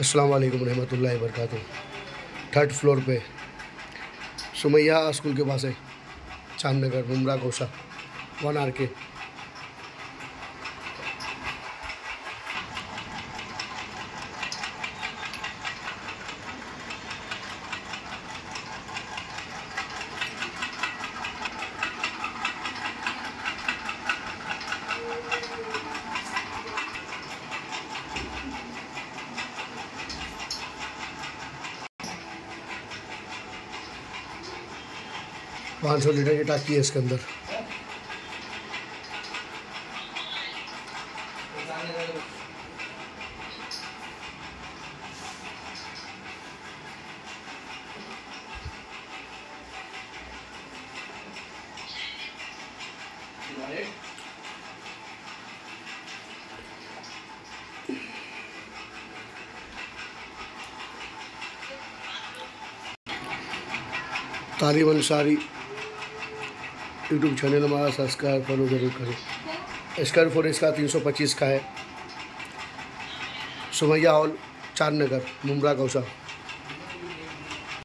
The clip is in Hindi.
अस्सलाम वालेकुम रहमतुल्लाहि वरकatuh थर्ड फ्लोर पे सुमैया स्कूल के पास है चाँद नगर मुमरा कोसा, वन आर के। पाँच सौ लीटर की टाकी है इसके अंदर। तालिब अंसारी यूट्यूब चैनल हमारा सब्सक्राइब फॉलो ज़रूर करें। स्क्वायर फुट इसका तीन सौ पच्चीस का है। सुमैया हॉल चार नगर मुमरा गौसा